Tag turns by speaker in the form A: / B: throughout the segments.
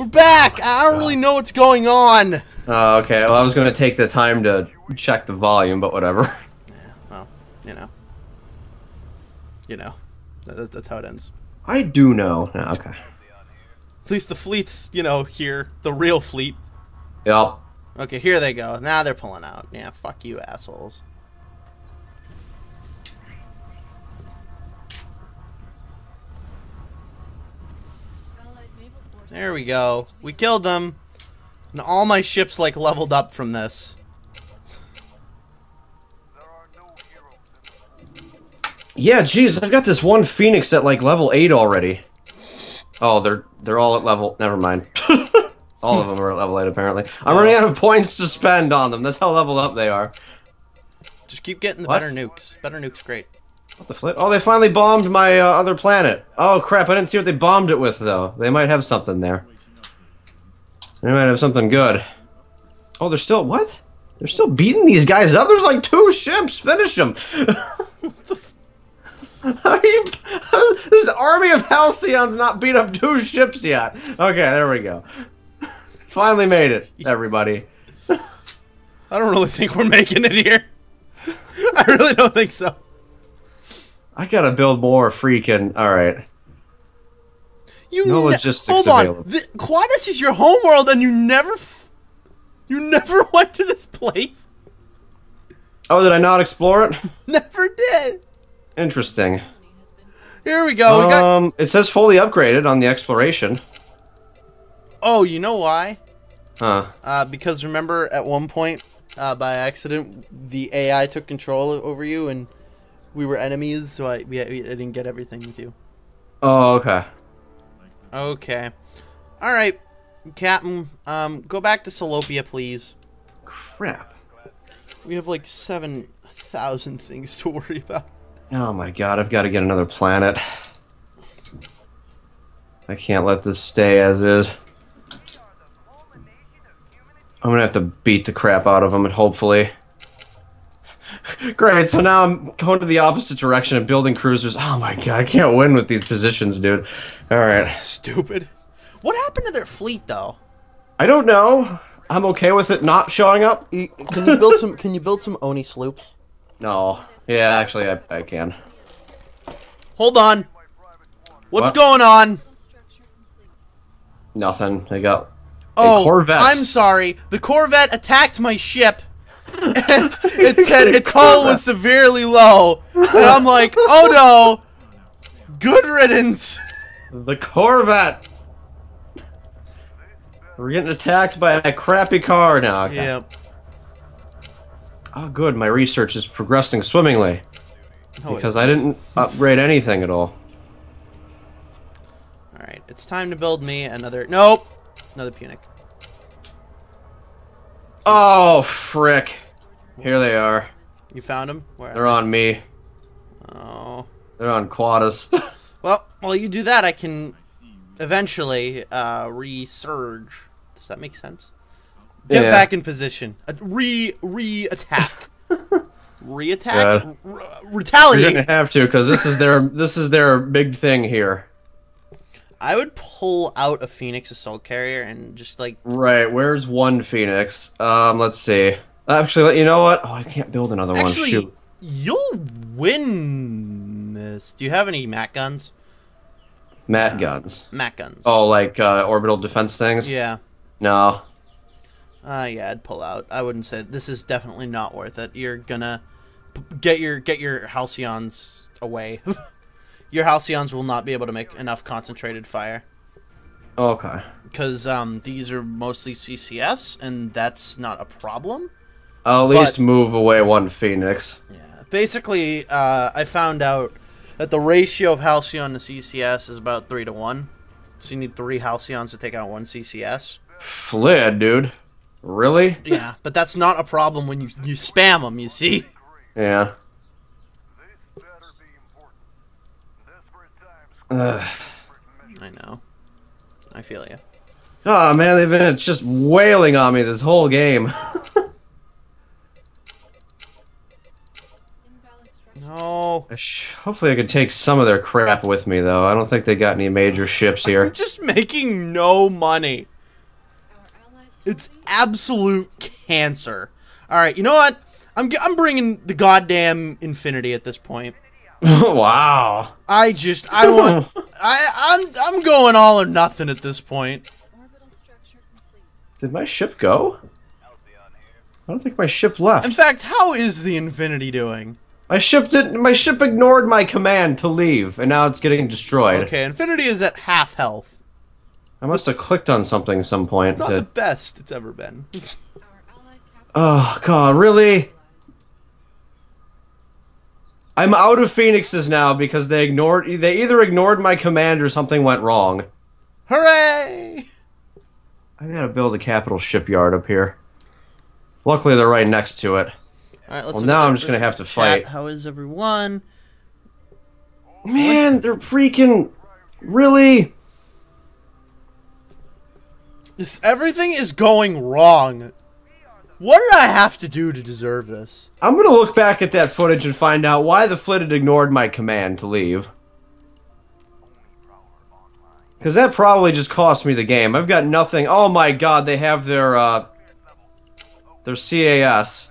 A: We're back! Oh I don't really know what's going on!
B: Oh, okay. Well, I was gonna take the time to check the volume, but whatever.
A: Yeah, well, you know. You know. That, that's how it ends.
B: I do know. Yeah, okay.
A: At least the fleet's, you know, here. The real fleet.
B: Yep.
A: Okay, here they go. Now they're pulling out. Yeah, fuck you, assholes. There we go. We killed them. And all my ships, like, leveled up from this.
B: Yeah, jeez, I've got this one Phoenix at like level eight already. Oh, they're they're all at level. Never mind. all of them are at level eight apparently. I'm running out of points to spend on them. That's how leveled up they are.
A: Just keep getting the
B: What?
A: better nukes. Better nukes, great.
B: What the flip? Oh, they finally bombed my uh, other planet. Oh crap! I didn't see what they bombed it with though. They might have something there. They might have something good. Oh, they're still what? They're still beating these guys up. There's like two ships. Finish them. You, this army of Halcyons not beat up two ships yet. Okay, there we go. Finally made it, everybody.
A: I don't really think we're making it here. I really don't think so.
B: I gotta build more freaking. All right.
A: You
B: No logistics
A: Hold on. The, Quadus is your homeworld, and you never, f- you never went to this place.
B: Oh, did I not explore it?
A: Never did.
B: Interesting.
A: Here we go. we got.
B: Um, it says fully upgraded on the exploration.
A: Oh, you know why?
B: Huh.
A: Uh, because remember at one point, uh, by accident, the AI took control over you, and we were enemies. So I, we, I didn't get everything with you.
B: Oh, okay.
A: Okay. All right, Captain. Um, go back to Salopia, please.
B: Crap.
A: We have like seven thousand things to worry about.
B: Oh my god, I've got to get another planet. I can't let this stay as is. I'm gonna have to beat the crap out of them, and hopefully. Great, so now I'm going to the opposite direction and building cruisers. Oh my god, I can't win with these positions, dude. Alright.
A: Stupid. What happened to their fleet, though?
B: I don't know. I'm okay with it not showing up.
A: Can you build some? Can you build some Oni sloops?
B: No. Yeah, actually, I, I can.
A: Hold on. What's
B: What?
A: going on?
B: Nothing. I got
A: Oh,
B: Corvette.
A: I'm sorry. The Corvette attacked my ship. And it said its hull was severely low, and I'm like, oh no, good riddance.
B: The Corvette! We're getting attacked by a crappy car now. Okay.
A: Yeah.
B: Oh, good. My research is progressing swimmingly.
A: Oh, no,
B: Because I didn't upgrade anything at all.
A: All right, it's time to build me another. Nope, another Punic.
B: Oh, frick. Here they are.
A: You found them? Where?
B: They're on me.
A: Oh.
B: They're on Quadas.
A: Well, while you do that, I can eventually uh, resurge. Does that make sense? Get
B: Yeah.
A: back in position. Uh, re re attack. re attack.
B: God.
A: R-
B: You're
A: retaliate.
B: gonna have to, because this is their this is their big thing here.
A: I would pull out a Phoenix assault carrier and just like
B: Right, where's one Phoenix? Um, let's see. Actually, you know what? Oh, I can't build another
A: actually
B: one. Shoot.
A: you'll win this. Do you have any Mac guns?
B: Mat guns.
A: MAT guns.
B: Oh, like uh, orbital defense things?
A: yeah.
B: No.
A: Uh, yeah, I'd pull out. I wouldn't say this is definitely not worth it. You're gonna p- get your get your halcyons away. your halcyons will not be able to make enough concentrated fire
B: Okay.
A: because um, these are mostly CCS, and that's not a problem.
B: I'll at
A: But-
B: least move away one Phoenix.
A: Yeah. Basically, uh, I found out that the ratio of halcyon to CCS is about three to one. So you need three halcyons to take out one CCS.
B: Flid, dude. Really?
A: Yeah, but that's not a problem when you you spam them. You see.
B: Yeah.
C: This better be important. Desperate times.
B: Ugh.
A: I know. I feel you.
B: Oh man, they've been just wailing on me this whole game.
A: No.
B: I Hopefully, I can take some of their crap with me, though. I don't think they got any major ships
A: I'm
B: here.
A: just making no money. It's absolute cancer. All right, you know what? I'm I'm bringing the goddamn infinity at this point.
B: wow.
A: I just I want I I'm I'm going all or nothing at this point.
D: Orbital structure complete.
B: Did my ship go? I don't think my ship left.
A: In fact, how is the infinity doing?
B: My ship didn't. My ship ignored my command to leave, and now it's getting destroyed.
A: Okay, infinity is at half health.
B: I must have clicked on something some point.
A: It's not the best it's ever been.
D: Our allied capital.
B: Oh god, really? I'm out of phoenixes now because they ignored. They either ignored my command or something went wrong.
A: Hooray!
B: I gotta build a capital shipyard up here. Luckily, they're right next to it.
A: All right, let's
B: Well, now I'm just gonna have to
A: chat.
B: fight.
A: How is everyone?
B: Man, they're freaking. Really?
A: This everything is going wrong. What did I have to do to deserve this?
B: I'm gonna look back at that footage and find out why the flit had ignored my command to leave. Because that probably just cost me the game. I've got nothing. Oh my god, they have their, uh... Their CAS.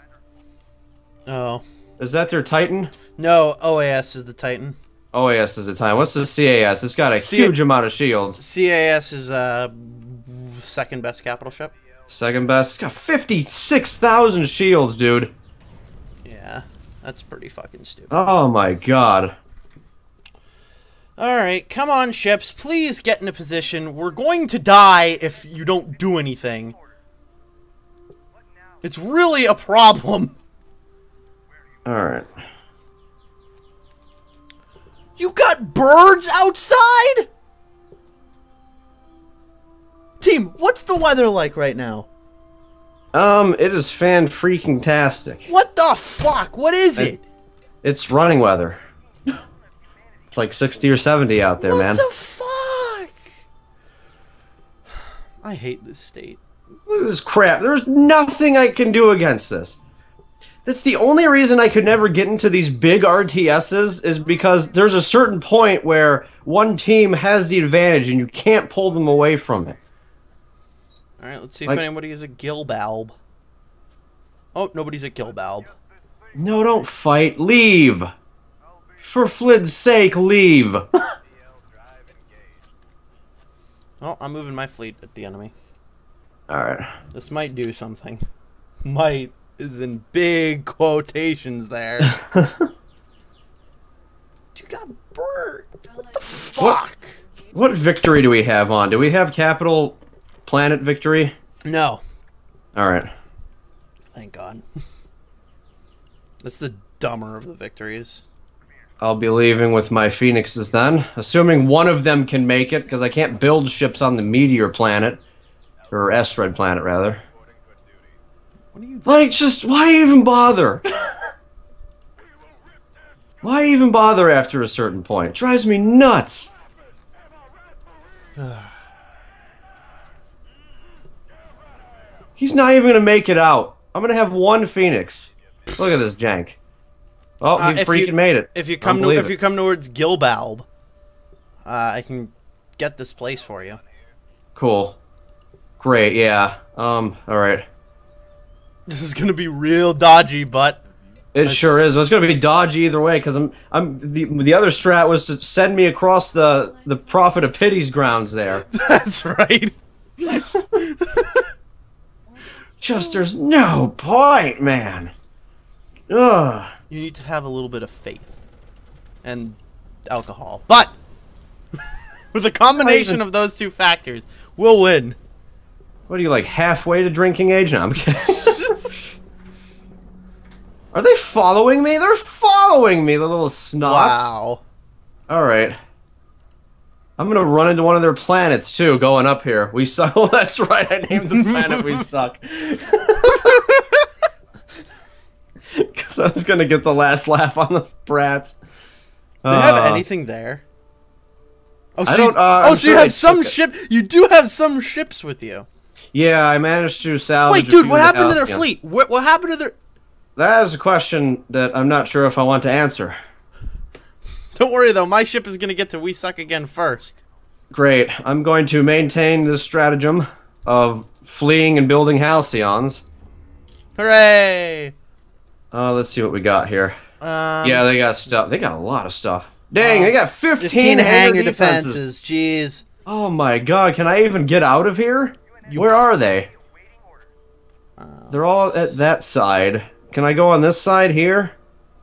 A: Oh
B: Is that their Titan?
A: no, OAS is the Titan.
B: OAS is the Titan. What's the CAS? It's got a
A: C-
B: huge amount of shields.
A: CAS is uh second best capital ship.
B: Second best. It's got 56,000 shields, dude.
A: Yeah, that's pretty fucking stupid.
B: Oh my god.
A: All right, come on, ships. Please get in a position. We're going to die if you don't do anything. It's really a problem.
B: Alright.
A: You got birds outside? Team, what's the weather like right now?
B: Um, it is fan freaking tastic.
A: What the fuck? What is
B: I-
A: it?
B: It's running weather. It's like 60 or 70 out there,
A: what
B: man.
A: What the fuck? I hate this state.
B: Look at this crap. There's nothing I can do against this. That's the only reason I could never get into these big RTSs is because there's a certain point where one team has the advantage and you can't pull them away from it.
A: All right, let's see if anybody is a Gilbalb. Oh, nobody's a Gilbalb.
B: No, don't fight. Leave. For Flid's sake, leave.
A: Oh, I'm moving my fleet at the enemy.
B: Alright.
A: This might do something. Might is in big quotations there. you got burnt. What the fuck?
B: What victory do we have on? Do we have capital planet victory?
A: No.
B: Alright.
A: Thank God. That's the dumber of the victories.
B: I'll be leaving with my phoenixes then, assuming one of them can make it, because I can't build ships on the meteor planet, or asteroid planet rather.
A: What are you?
B: Like, just why even bother? why even bother after a certain point? It drives me nuts. He's not even gonna make it out. I'm gonna have one phoenix. Look at this jank. Oh,
A: Uh,
B: he
A: if
B: freaking
A: you-
B: made it.
A: If you come to, if
B: it.
A: you come towards Gilbalb, uh, I can get this place for you.
B: Cool. Great, yeah. Um, alright.
A: This is gonna be real dodgy, but
B: It sure is. Well, it's gonna be dodgy either way, because I'm I'm the the other strat was to send me across the the Prophet of Pity's grounds there.
A: that's right.
B: Just there's no point, man. Ugh.
A: You need to have a little bit of faith and alcohol, but with a combination of those two factors, we'll win.
B: What are you like halfway to drinking age? now? I'm kidding. Are they following me? They're following me, the little snots.
A: Wow.
B: All right. I'm gonna run into one of their planets too, going up here. We suck. Oh, that's right. I named the planet We Suck. Because I was gonna get the last laugh on those brats.
A: Do they have
B: Uh,
A: anything there? Oh,
B: I
A: so
B: don't-
A: you,
B: uh,
A: oh,
B: I'm
A: so you
B: I
A: have some
B: took it.
A: ship. You do have some ships with you.
B: Yeah, I managed to salvage.
A: Wait, dude, what happened to their fleet? What, what happened to their?
B: That is a question that I'm not sure if I want to answer.
A: Don't worry though, my ship is gonna get to we suck again first.
B: Great. I'm going to maintain this stratagem of fleeing and building halcyons.
A: Hooray!
B: Uh, let's see what we got here.
A: Um,
B: yeah, they got stuff. They got a lot of stuff. Dang, they got 15,
A: 15
B: hangar
A: hanger
B: defenses.
A: defenses. Jeez.
B: Oh my god, can I even get out of here?
A: You-
B: Where are they? They're all at that side. Can I go on this side here?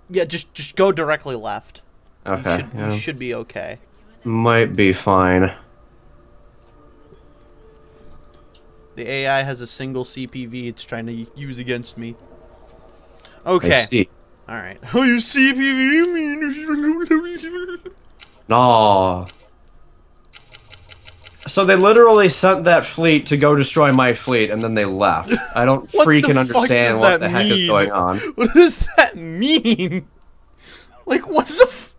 A: Yeah, just just go directly left. You
B: Okay,
A: should,
B: yeah.
A: you should be okay.
B: might be fine.
A: The AI has a single CPV it's trying to use against me.
B: I
A: Okay.
B: see.
A: All right. Oh, you CPV mean?
B: No. So they literally sent that fleet to go destroy my fleet, and then they left. I don't freaking understand what the heck is going on.
A: What does that mean? Like, what the? F-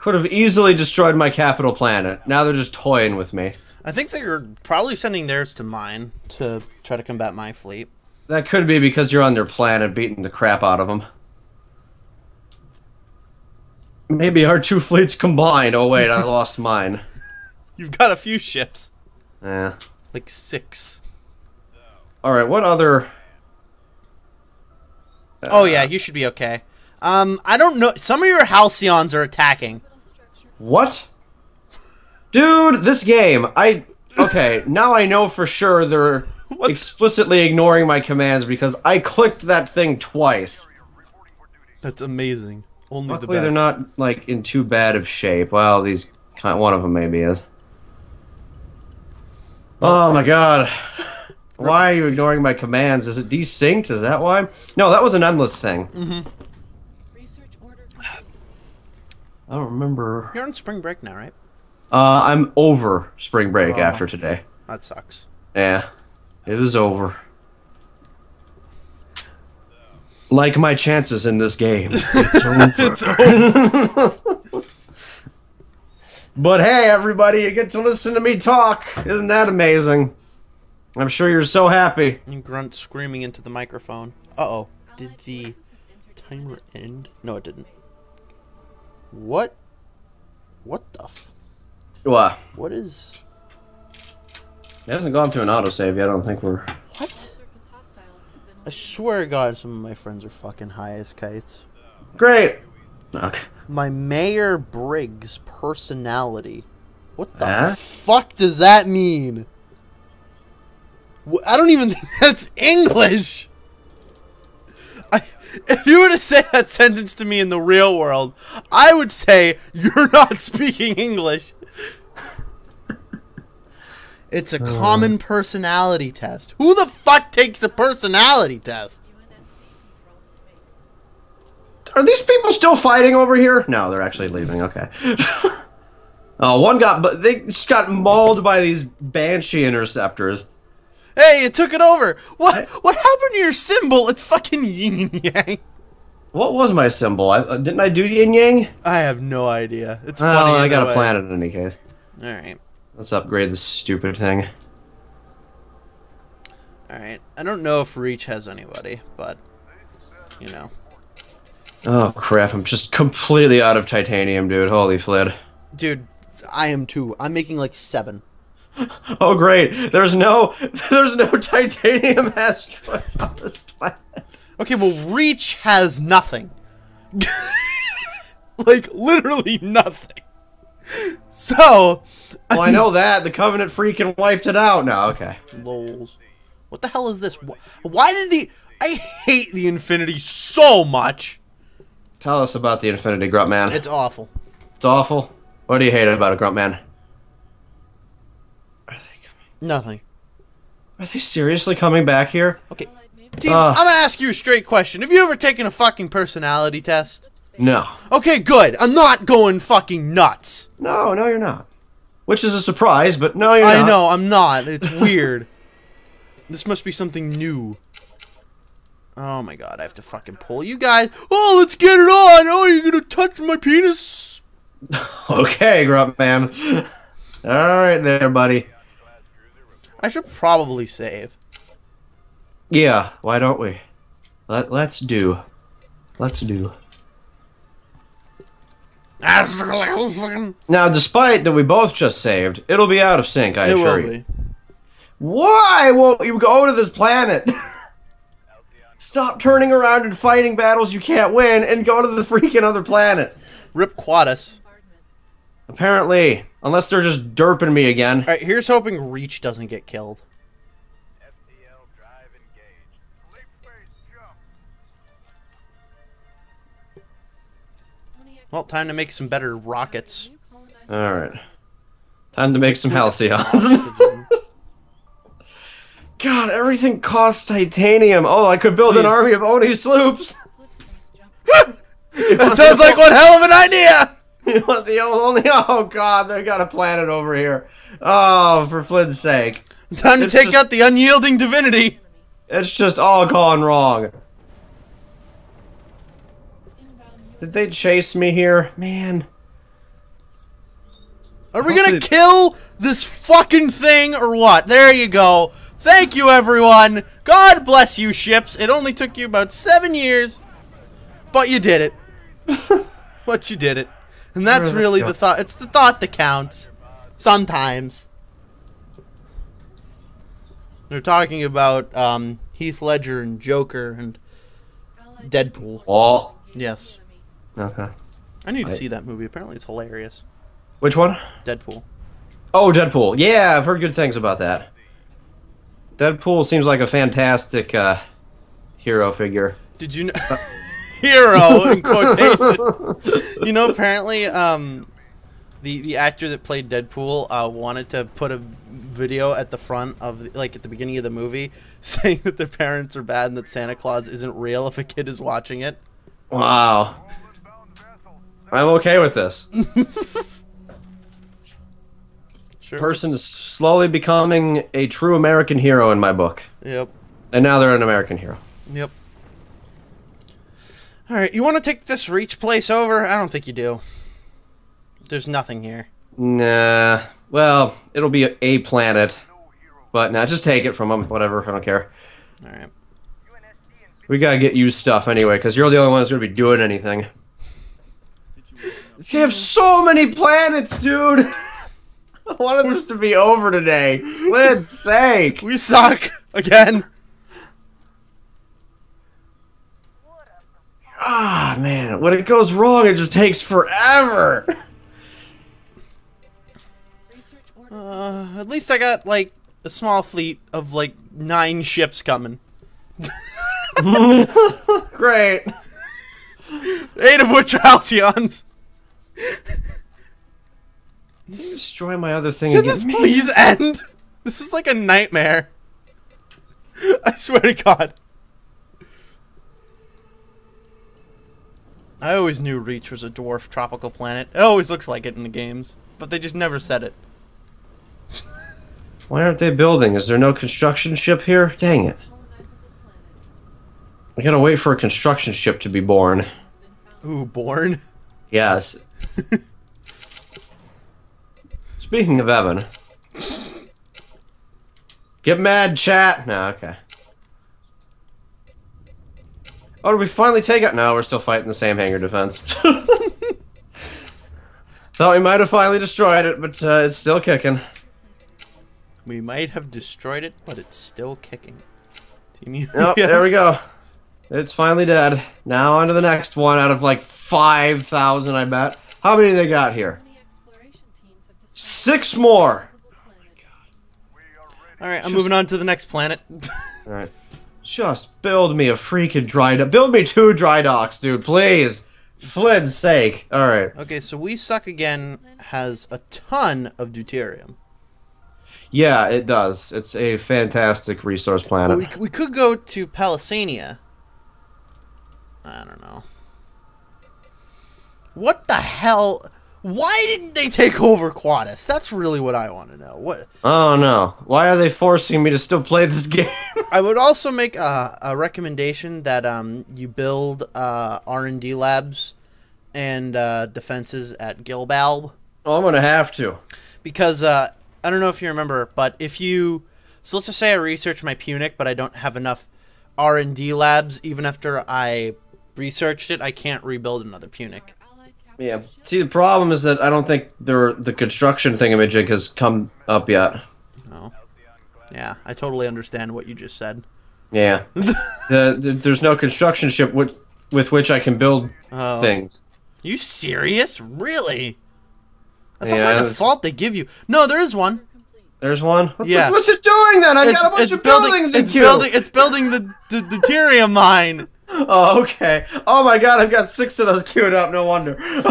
B: Could have easily destroyed my capital planet. Now they're just toying with me.
A: I think they're probably sending theirs to mine to try to combat my fleet.
B: That could be because you're on their planet beating the crap out of them. Maybe our two fleets combined. Oh wait, I lost mine.
A: You've got a few ships,
B: Yeah.
A: like six.
B: All right. What other?
A: oh yeah, you should be okay. Um, I don't know. Some of your halcyons are attacking.
B: What? Dude, this game. I okay. now I know for sure they're
A: What?
B: explicitly ignoring my commands because I clicked that thing twice.
A: That's amazing. Only
B: Luckily,
A: the best.
B: they're not like in too bad of shape. Well, these kind one of them maybe is. Oh my god. Why are you ignoring my commands? Is it desynced? Is that why? No, that was an endless thing.
D: Research order.
B: I don't remember.
A: You're on spring break now, right?
B: Uh, I'm over spring break
A: Oh.
B: after today.
A: That sucks.
B: Yeah, it is over. Like my chances in this game. It's over.
A: It's over.
B: but hey, everybody, you get to listen to me talk. Isn't that amazing? I'm sure you're so happy.
A: And grunt screaming into the microphone. Uh oh. Did the timer end? No, it didn't. What? What the f?
B: What?
A: What is?
B: It hasn't gone through an autosave yet. I don't think we're.
A: What?
D: Surface hostiles have been
A: I swear to God, some of my friends are fucking high as kites.
B: Great. Okay.
A: My Myers-Briggs personality. What the
B: Huh?
A: fuck does that mean? I don't even think that's English. I, if you were to say that sentence to me in the real world, I would say you're not speaking English. It's a uh. common personality test. Who the fuck takes a personality test?
D: UNSC controlled space.
B: Are these people still fighting over here? No, they're actually leaving. Okay. oh, one got, but they just got mauled by these banshee interceptors.
A: Hey, it took it over. What? What happened to your symbol? It's fucking yin yang.
B: What was my symbol? I, uh, didn't I do yin yang?
A: I have no idea. It's
B: Oh,
A: funny.
B: I got a planet in any case.
A: All right,
B: Let's upgrade this stupid thing.
A: all right. I don't know if Reach has anybody, but you know,
B: Oh crap! I'm just completely out of titanium, dude. Holy flid!
A: dude, I am too. I'm making like seven.
B: Oh great! There's no, there's no titanium asteroids on this planet.
A: Okay, well, Reach has nothing. like literally nothing. So,
B: Well, I know that the Covenant freaking wiped it out. now. okay.
A: lols. What the hell is this? Why did the? I hate the Infinity so much.
B: Tell us about the Infinity Grunt Man.
A: It's awful.
B: It's awful. What do you hate about a Grunt Man? Are they coming?
A: Nothing.
B: Are they seriously coming back here?
A: Okay. Team,
B: Ugh.
A: I'm gonna ask you a straight question. Have you ever taken a fucking personality test?
B: No.
A: Okay, good. I'm not going fucking nuts.
B: No, no, you're not. Which is a surprise, but no, you're
A: I
B: not.
A: I know, I'm not. It's weird. this must be something new. Oh my god, I have to fucking pull you guys. Oh, let's get it on. Oh, you're gonna touch my penis?
B: Okay, Grunt Man. All right, there, buddy.
A: I should probably save.
B: Yeah, why don't we? Let Let's do. Let's do.
A: it
B: Now, despite that we both just saved, it'll be out of sync. I assure
A: will
B: you.
A: be.
B: Why won't you go to this planet? Stop turning around and fighting battles you can't win and go to the freaking other planet.
A: Rip Quadus.
B: Apparently, unless they're just derping me again.
A: All right, here's hoping Reach doesn't get killed.
C: FTL drive engaged. Leap phase jump.
D: Tony X-
A: Well, time to make some better rockets.
B: All right, time to make some halcyons.
A: Oxygen.
B: God, everything costs titanium. Oh, I could build an army of Oni sloops.
D: Slipspace jump.
A: that sounds like one hell of an idea.
B: You want the only? Oh God, they got a planet over here. Oh, for Flynn's sake,
A: Time to
B: It's
A: take
B: just-
A: out the unyielding divinity.
B: it's just all gone wrong. Did they chase me here, man?
A: Are we gonna kill this fucking thing or what? There you go. Thank you, everyone. God bless you, ships. It only took you about seven years, but you did it. but you did it, and that's
B: Really?
A: really the thought. It's the thought that counts. Sometimes. They're talking about um, Heath Ledger and Joker and Deadpool.
B: Oh,
A: Yes,
B: okay.
A: I need to
B: I-
A: see that movie. Apparently, it's hilarious.
B: Which one?
A: Deadpool.
B: Oh, Deadpool. Yeah, I've heard good things about that. Deadpool seems like a fantastic uh, hero figure.
A: Did you know? Hero in quotation. you know, apparently, um, the the actor that played Deadpool uh, wanted to put a video at the front of, the, like, at the beginning of the movie, saying that their parents are bad and that Santa Claus isn't real if a kid is watching it.
B: Wow. I'm okay with this.
A: Sure.
B: Person is slowly becoming a true American hero in my book.
A: Yep.
B: And now they're an American hero.
A: Yep. All right, you want to take this reach place over? I don't think you do. There's nothing here.
B: Nah. Well, it'll be a, a planet. But nah, just take it from them. Whatever. I don't care.
A: All right.
B: We gotta get you stuff anyway, because you're the only one that's gonna be doing anything. You have so many planets, dude! I wanted this to be over today. Let's sake!
A: We suck again.
B: Ah, man. When it goes wrong, it just takes forever!
A: Uh, at least I got like a small fleet of like nine ships coming.
B: Great.
A: Eight of which are Halcyons.
B: Destroy my other thing
A: Can this please end? This is like a nightmare. I swear to God. I always knew Reach was a dwarf tropical planet. It always looks like it in the games, but they just never said it.
B: Why aren't they building? Is there no construction ship here? Dang it. I gotta wait for a construction ship to be born.
D: Has been found.
A: Ooh, born.
B: Yes. Speaking of Evan. Get mad, chat. No, okay. Oh, did we finally take it? No, we're still fighting the same hangar defense. Thought we might have finally destroyed it, but uh, it's still kicking.
A: We might have destroyed it, but it's still kicking. Team
B: Yep, there we go. It's finally dead. Now on to the next one out of like 5,000, I bet. How many they got here?
D: Many exploration teams have discovered
B: Six more!
D: colonizable planet.
C: We are ready.
A: All right, I'm moving on to the next planet.
B: Alright. Just build me a freaking dry dock. Build me two dry docks, dude, please. Flynn's sake. Alright.
A: okay, so we suck again has a ton of deuterium.
B: Yeah, it does. It's a fantastic resource
A: But
B: planet.
A: we, we could go to Palisania. I don't know. What the hell? Why didn't they take over Quadus? That's really what I want to know. What
B: Oh no. Why are they forcing me to still play this game?
A: I would also make a, a recommendation that um, you build uh, R and D labs and uh, defenses at Gilbalb
B: oh, I'm gonna have to.
A: because uh, I don't know if you remember, but if you so let's just say I research my Punic, but I don't have enough R and D labs. Even after I researched it, I can't rebuild another Punic.
D: Our allied capital
B: Yeah. See, the problem is that I don't think the the construction thingamajig has come up yet.
A: No. Yeah, I totally understand what you just said.
B: Yeah. the, the, there's no construction ship with, with which I can build
A: Oh,
B: things.
A: you serious? Really? That's
B: Yeah,
A: not by default they give you. No, there is one.
B: There's one. What's,
A: Yeah.
B: it, what's it doing then? I
A: It's,
B: got a bunch of
A: building.
B: buildings in
A: It's building. It's building the the deuterium mine.
B: Oh, okay. Oh my god, I've got six of those queued up. No wonder.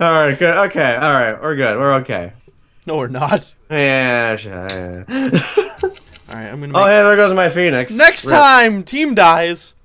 B: all right, good. Okay, all right, we're good. We're okay.
A: No, we're not.
B: Yeah. sure, yeah.
A: All right, I'm gonna. Oh, make...
B: oh, hey, there goes my phoenix.
A: Next
B: Rip.
A: time, team dies.